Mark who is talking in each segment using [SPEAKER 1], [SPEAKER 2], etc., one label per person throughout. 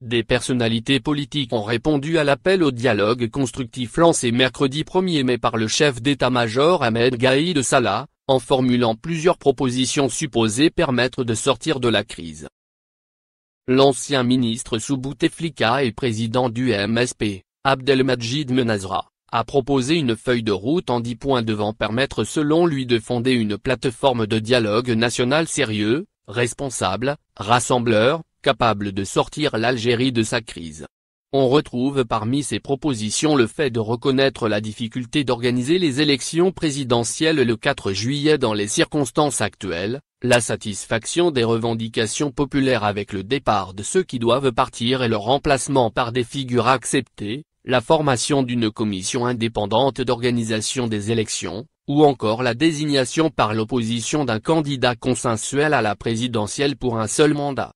[SPEAKER 1] Des personnalités politiques ont répondu à l'appel au dialogue constructif lancé mercredi 1er mai par le chef d'état-major Ahmed Gaïd Salah, en formulant plusieurs propositions supposées permettre de sortir de la crise. L'ancien ministre sous Bouteflika et président du MSP, Abdelmajid Menazra, a proposé une feuille de route en dix points devant permettre selon lui de fonder une plateforme de dialogue national sérieux, responsable, rassembleur, capable de sortir l'Algérie de sa crise. On retrouve parmi ces propositions le fait de reconnaître la difficulté d'organiser les élections présidentielles le 4 juillet dans les circonstances actuelles, la satisfaction des revendications populaires avec le départ de ceux qui doivent partir et leur remplacement par des figures acceptées, la formation d'une commission indépendante d'organisation des élections, ou encore la désignation par l'opposition d'un candidat consensuel à la présidentielle pour un seul mandat.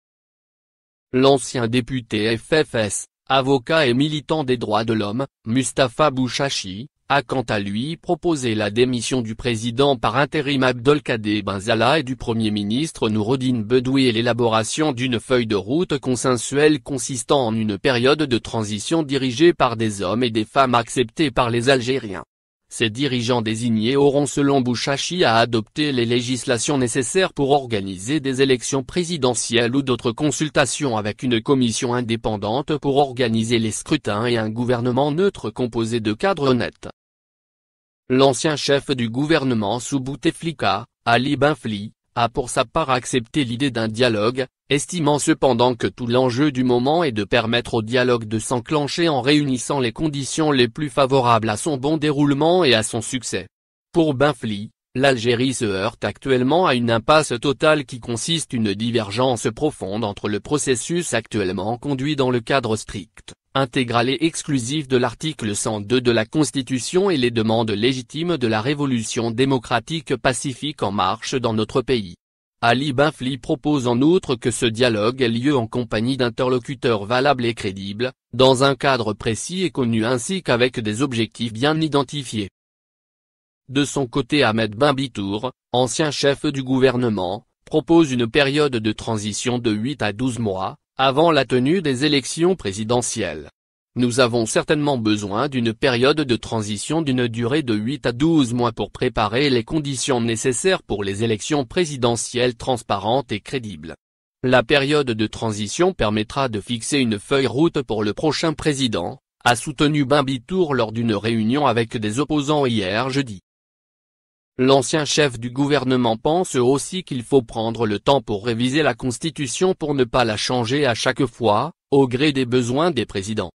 [SPEAKER 1] L'ancien député FFS, avocat et militant des droits de l'homme, Mustapha Bouchachi, a quant à lui proposé la démission du président par intérim Abdelkader Benzala et du Premier ministre Noureddin Bedoui et l'élaboration d'une feuille de route consensuelle consistant en une période de transition dirigée par des hommes et des femmes acceptés par les Algériens. Ces dirigeants désignés auront selon Bouchachi à adopter les législations nécessaires pour organiser des élections présidentielles ou d'autres consultations avec une commission indépendante pour organiser les scrutins et un gouvernement neutre composé de cadres honnêtes. L'ancien chef du gouvernement sous Bouteflika, Ali Benfli, a pour sa part accepté l'idée d'un dialogue, estimant cependant que tout l'enjeu du moment est de permettre au dialogue de s'enclencher en réunissant les conditions les plus favorables à son bon déroulement et à son succès. Pour Benfli, l'Algérie se heurte actuellement à une impasse totale qui consiste une divergence profonde entre le processus actuellement conduit dans le cadre strict, intégral et exclusif de l'article 102 de la Constitution et les demandes légitimes de la révolution démocratique pacifique en marche dans notre pays. Ali Benfli propose en outre que ce dialogue ait lieu en compagnie d'interlocuteurs valables et crédibles, dans un cadre précis et connu ainsi qu'avec des objectifs bien identifiés. De son côté Ahmed Bambitour, ancien chef du gouvernement, propose une période de transition de 8 à 12 mois, avant la tenue des élections présidentielles. Nous avons certainement besoin d'une période de transition d'une durée de 8 à 12 mois pour préparer les conditions nécessaires pour les élections présidentielles transparentes et crédibles. La période de transition permettra de fixer une feuille route pour le prochain président, a soutenu Bambitour lors d'une réunion avec des opposants hier jeudi. L'ancien chef du gouvernement pense aussi qu'il faut prendre le temps pour réviser la Constitution pour ne pas la changer à chaque fois, au gré des besoins des présidents.